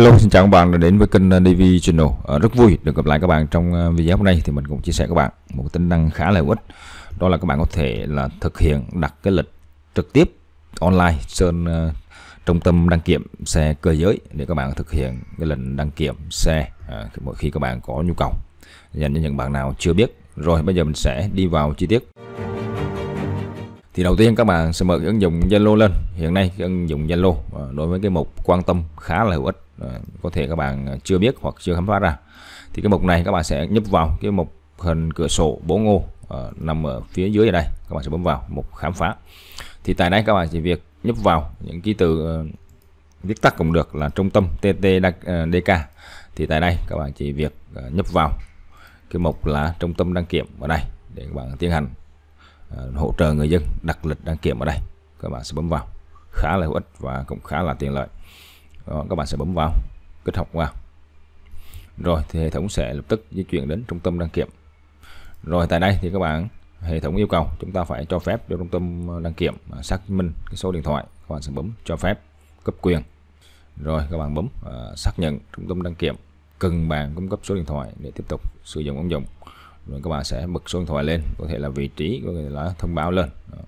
Hello, xin chào các bạn đã đến với kênh uh, DV Channel. À, rất vui được gặp lại các bạn trong uh, video hôm nay thì mình cũng chia sẻ các bạn một tính năng khá là hữu ích. Đó là các bạn có thể là thực hiện đặt cái lịch trực tiếp online trên uh, trung tâm đăng kiểm xe cơ giới để các bạn thực hiện cái lệnh đăng kiểm xe à, mỗi khi các bạn có nhu cầu. Dành cho những bạn nào chưa biết. Rồi bây giờ mình sẽ đi vào chi tiết thì đầu tiên các bạn sẽ mở cái ứng dụng Zalo lên. Hiện nay cái ứng dụng Zalo ờ, đối với cái mục quan tâm khá là hữu ích ờ, có thể các bạn ờ, chưa biết hoặc chưa khám phá ra. Thì cái mục này các bạn sẽ nhấp vào cái mục hình cửa sổ bốn ô nằm ở phía dưới ở đây. Các bạn sẽ bấm vào mục khám phá. Thì tại đây các bạn chỉ việc nhấp vào những ký từ viết tắt cũng được là trung tâm TTDK thì tại đây các bạn chỉ việc nhấp vào cái mục là trung tâm đăng kiểm ở đây để các bạn tiến hành. À, hỗ trợ người dân đặt lịch đăng kiểm ở đây. Các bạn sẽ bấm vào. Khá là hữu ích và cũng khá là tiện lợi. Đó, các bạn sẽ bấm vào kết hợp vào. Rồi thì hệ thống sẽ lập tức di chuyển đến trung tâm đăng kiểm. Rồi tại đây thì các bạn hệ thống yêu cầu chúng ta phải cho phép cho trung tâm ờ, đăng kiểm à, xác minh cái số điện thoại. Các bạn sẽ bấm cho phép cấp quyền. Rồi các bạn bấm uh, xác nhận trung tâm đăng kiểm. Cần bạn cung cấp số điện thoại để tiếp tục sử dụng ứng dụng rồi các bạn sẽ bật số điện thoại lên có thể là vị trí có thể là thông báo lên. Đó.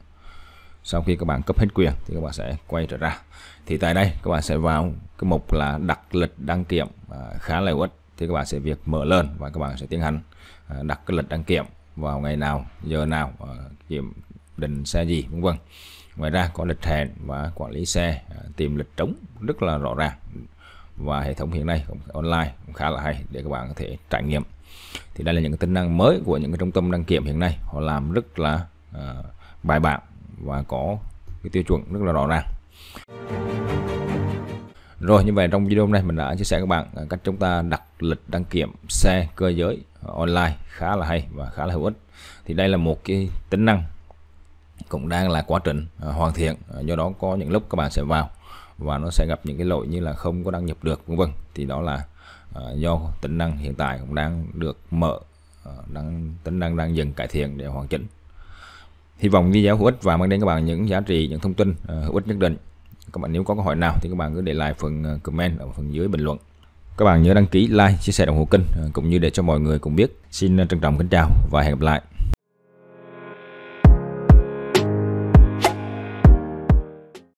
sau khi các bạn cấp hết quyền thì các bạn sẽ quay trở ra. Thì tại đây các bạn sẽ vào cái mục là đặt lịch đăng kiểm à, khá là hữu ích thì các bạn sẽ việc mở lên và các bạn sẽ tiến hành à, đặt cái lịch đăng kiểm vào ngày nào giờ nào à, kiểm định xe gì vân vân. Ngoài ra có lịch hẹn và quản lý xe à, tìm lịch trống rất là rõ ràng và hệ thống hiện nay cũng online cũng khá là hay để các bạn có thể trải nghiệm. Thì đây là những cái tính năng mới của những cái trung tâm đăng kiểm hiện nay. Họ làm rất là uh, bài bản và có cái tiêu chuẩn rất là rõ ràng. Rồi như vậy trong video này mình đã chia sẻ các bạn à, cách chúng ta đặt lịch đăng kiểm xe cơ giới online khá là hay và khá là hữu ích. Thì đây là một cái tính năng cũng đang là quá trình à, hoàn thiện. Do đó có những lúc các bạn sẽ vào và nó sẽ gặp những cái lỗi như là không có đăng nhập được vân vân. Thì đó là uh, do tính năng hiện tại cũng đang được mở uh, đang tính năng đang dần cải thiện để hoàn chỉnh. Hy vọng video hữu ích và mang đến các bạn những giá trị những thông tin uh, hữu ích nhất định. Các bạn nếu có câu hỏi nào thì các bạn cứ để lại phần comment ở phần dưới bình luận. Các bạn nhớ đăng ký like chia sẻ ủng hộ kênh cũng như để cho mọi người cùng biết. Xin trân trọng kính chào và hẹn gặp lại.